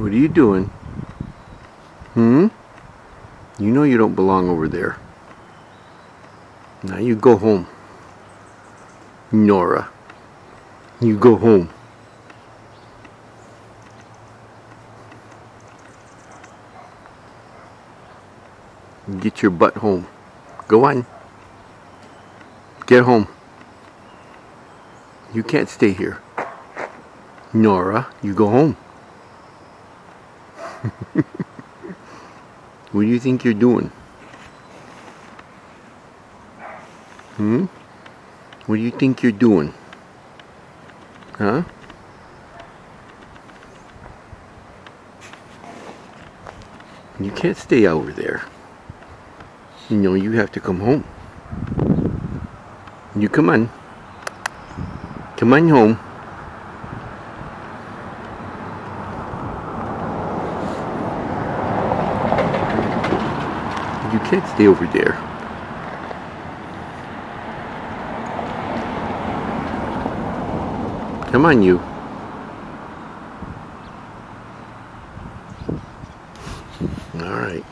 What are you doing? Hmm? You know you don't belong over there. Now you go home. Nora. You go home. Get your butt home. Go on. Get home. You can't stay here. Nora, you go home. what do you think you're doing? Hmm? What do you think you're doing? Huh? You can't stay over there. You know, you have to come home. You come on. Come on home. You can't stay over there. Come on, you. All right.